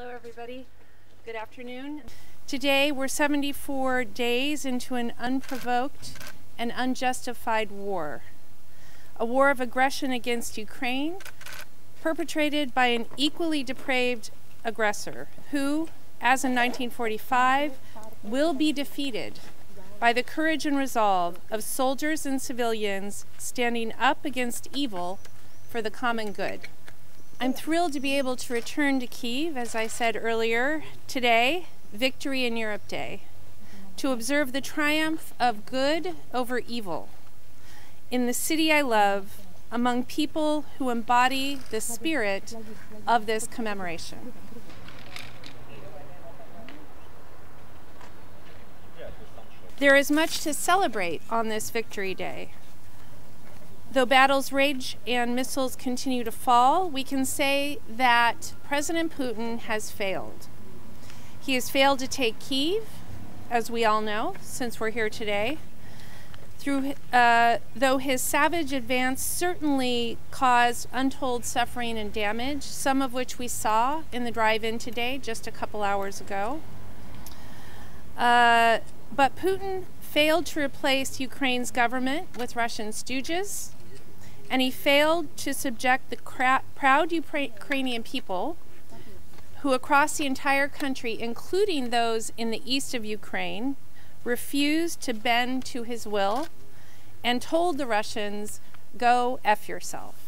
Hello, everybody. Good afternoon. Today, we're 74 days into an unprovoked and unjustified war. A war of aggression against Ukraine, perpetrated by an equally depraved aggressor who, as in 1945, will be defeated by the courage and resolve of soldiers and civilians standing up against evil for the common good. I'm thrilled to be able to return to Kiev, as I said earlier, today, Victory in Europe Day, to observe the triumph of good over evil in the city I love among people who embody the spirit of this commemoration. There is much to celebrate on this Victory Day. Though battles rage and missiles continue to fall, we can say that President Putin has failed. He has failed to take Kiev, as we all know, since we're here today. Through, uh, though his savage advance certainly caused untold suffering and damage, some of which we saw in the drive-in today, just a couple hours ago. Uh, but Putin failed to replace Ukraine's government with Russian stooges and he failed to subject the proud Ukrainian people who across the entire country, including those in the east of Ukraine, refused to bend to his will and told the Russians, go F yourself.